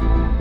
you